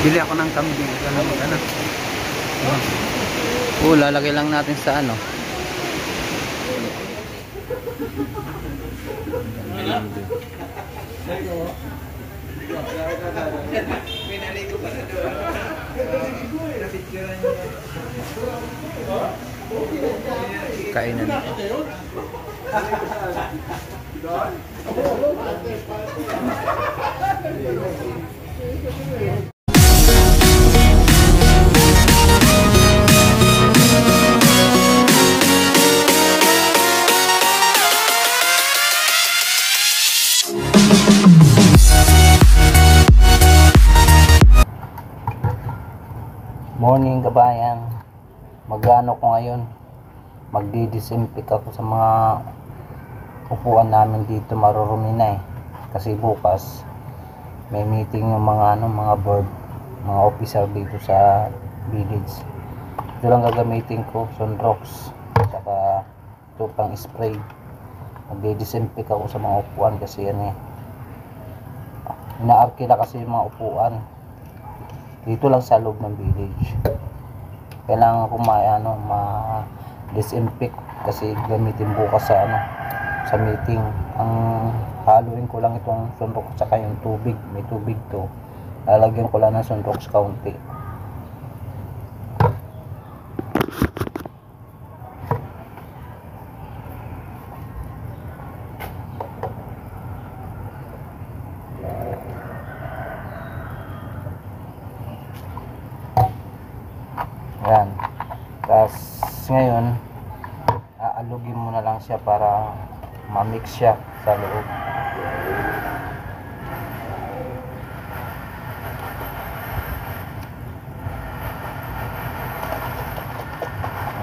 Bili ako ng kambing. Na mag ano. Oo, lalagay lang natin sa ano. Kainan. Morning kabayan. Magano ko ngayon. Magdi-disinfect ako sa mga upuan namin dito marurumi na eh. Kasi bukas may meeting ng mga ano, mga board, mga officer dito sa village. Ito lang gagamitin ko, sunrox, saka ito pang spray. Magdi-disinfect ako sa mga upuan kasi yan eh. Inaarkila kasi yung mga upuan dito lang sa loob ng village. Kailangan ko ma ano ma disinfect kasi gamitin bukas sa ano sa meeting. Ang haluin ko lang itong sunrox saka yung tubig. May tubig to. Lalagyan ko lang ng sunrox kaunti Yan. Tapos ngayon, aalugin mo na lang siya para ma-mix siya sa loob.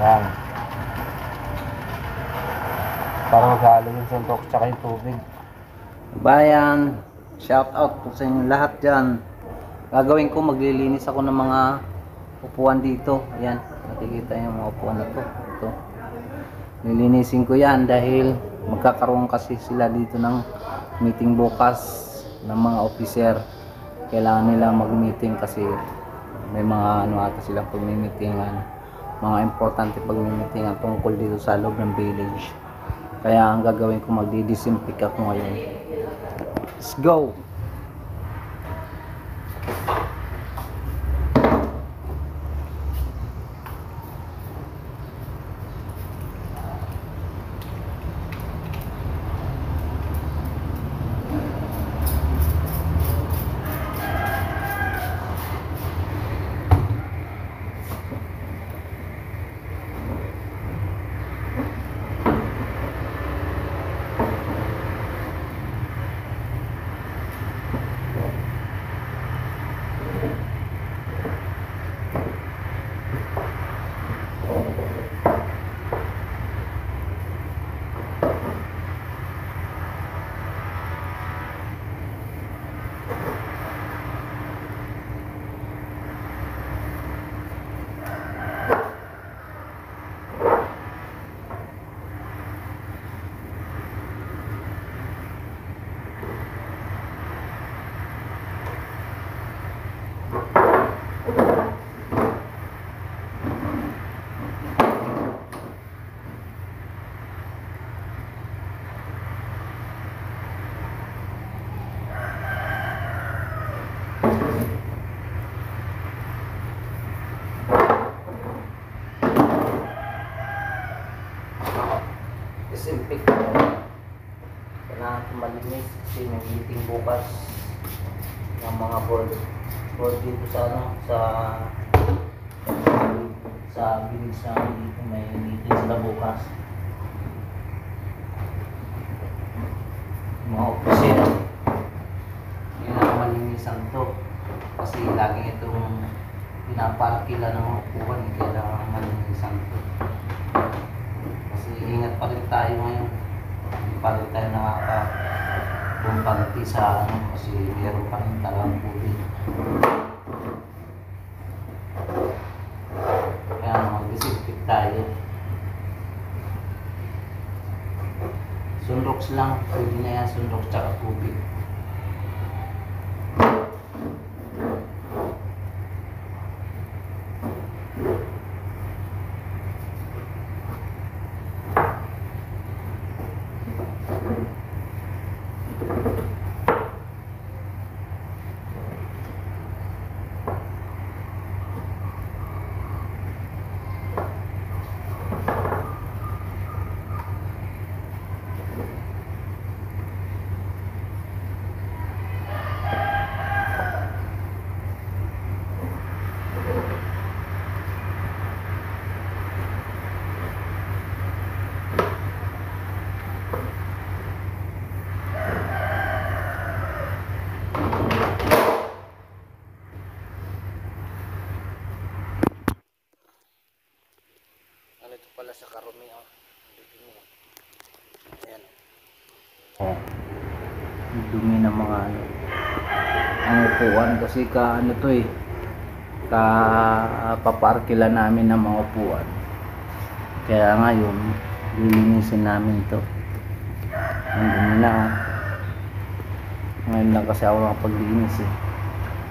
Yan. Para maghalo yung suntok tsaka yung tubig. Bayan, shout out po sa inyo lahat dyan. Gagawin ko, maglilinis ako ng mga upuan dito. Ayan, nakikita yung mga upuan na to. Ito. Lilinisin ko yan dahil magkakaroon kasi sila dito ng meeting bukas ng mga officer. Kailangan nila mag-meeting kasi may mga ano ata sila pag-meetingan. Mga importante pag-meetingan tungkol dito sa loob ng village. Kaya ang gagawin ko magdi-disinfect ako ngayon. Let's go! disinfect ko. Kailangan ko malinis kasi may bukas ng mga board. Board dito sa ano, sa sa village namin dito may meeting sila bukas. Mga officer. Kailangan malinisan to. Kasi lagi itong pinaparkila ng mga upuan. eh, Kailangan malinisan to. Kasi ingat pa rin tayo ngayon. Hindi pa rin tayo nakaka bumpanti sa ano kasi meron pa rin talagang COVID. Kaya mag-disinfect tayo. Sunrox lang, pwede na yan, sunrox tsaka tubig. Pala sa karumi oh. Dumi. Ayan. Oh. Dumi ng mga ano. Ang upuan kasi ka ano to eh. Ka paparkila namin ng mga upuan. Kaya ngayon, lilinisin namin to. Ang dumi na oh. Ngayon lang kasi ako nakapaglinis eh.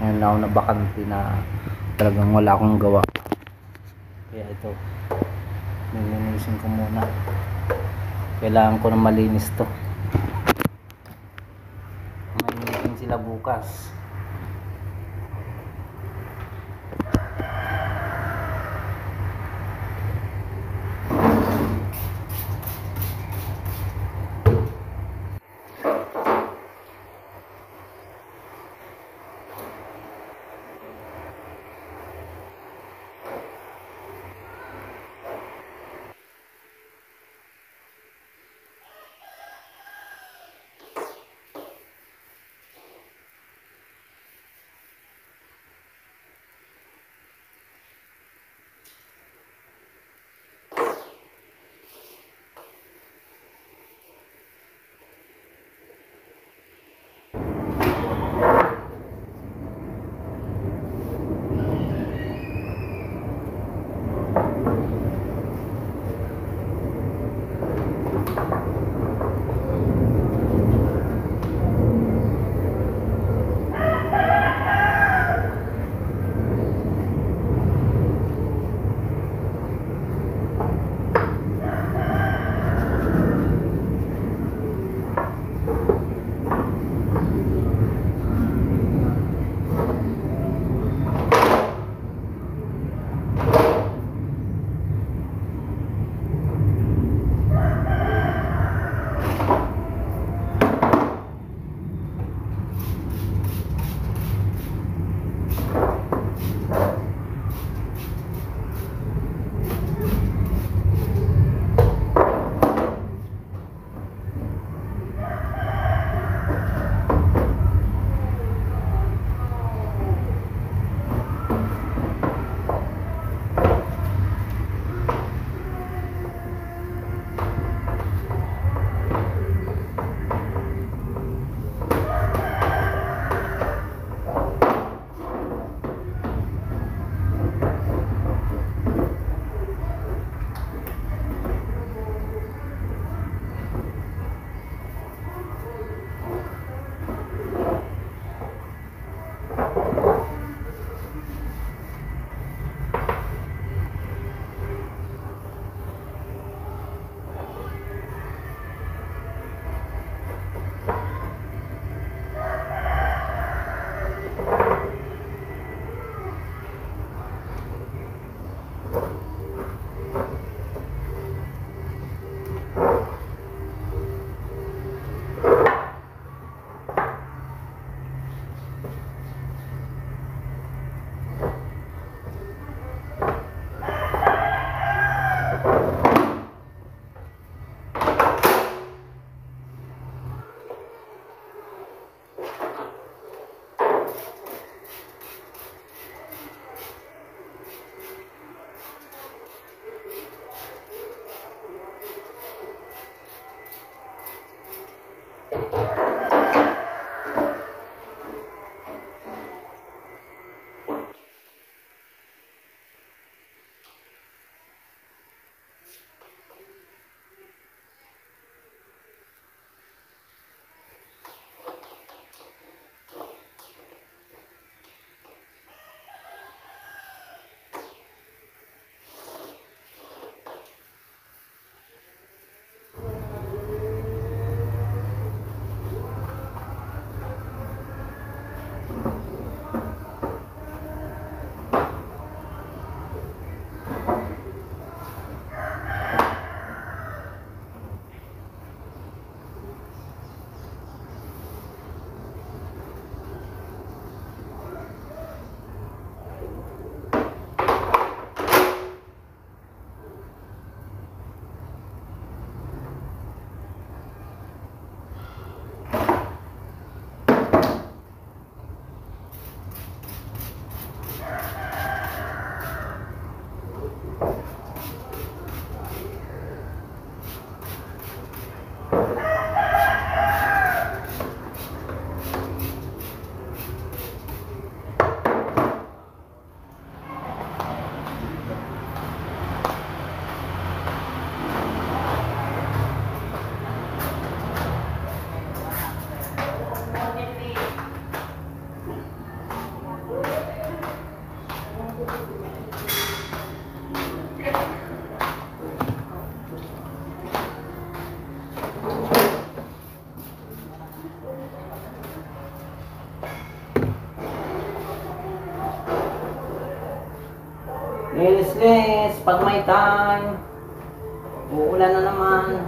Ngayon lang ako nabakante na talagang wala akong gawa. Kaya ito, nilinisin ko muna. Kailangan ko na malinis to. May meeting sila bukas. Linis-linis pag may time. Uulan na naman.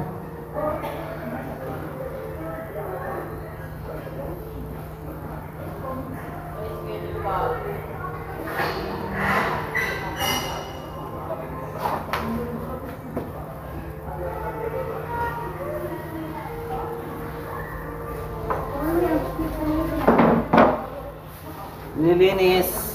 Nilinis.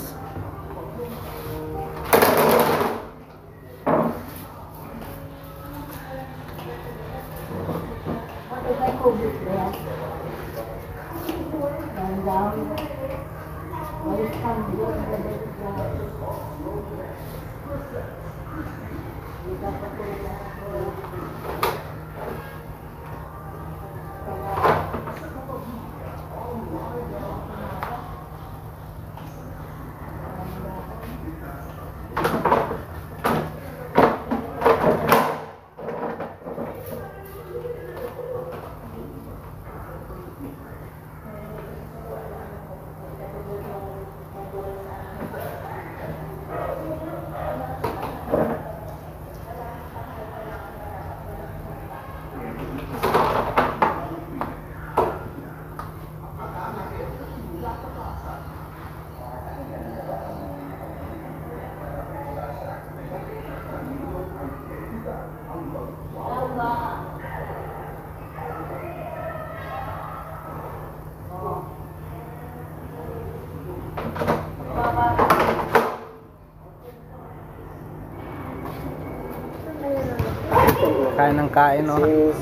Kain ng kain, oh.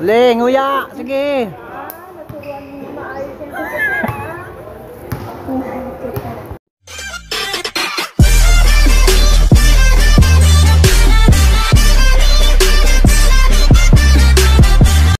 Ling, nguya! Sige!